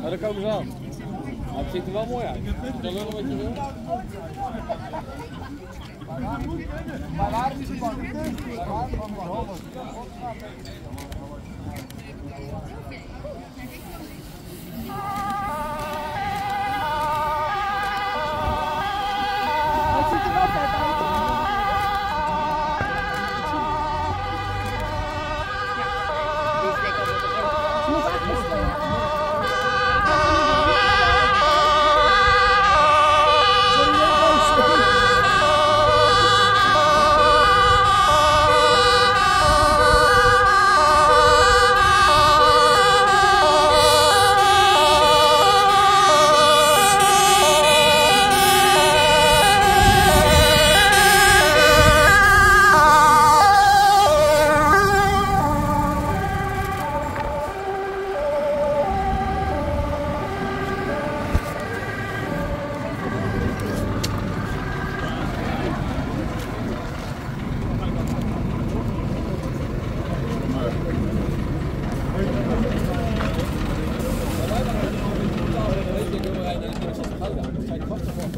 Nou, daar komen ze aan. Het ziet er wel mooi uit. Lullen wat je wil. Maar waar is?